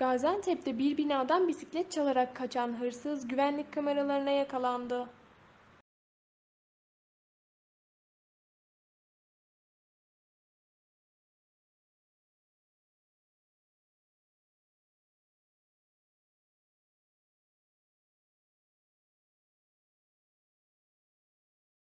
Gaziantep'te bir binadan bisiklet çalarak kaçan hırsız güvenlik kameralarına yakalandı.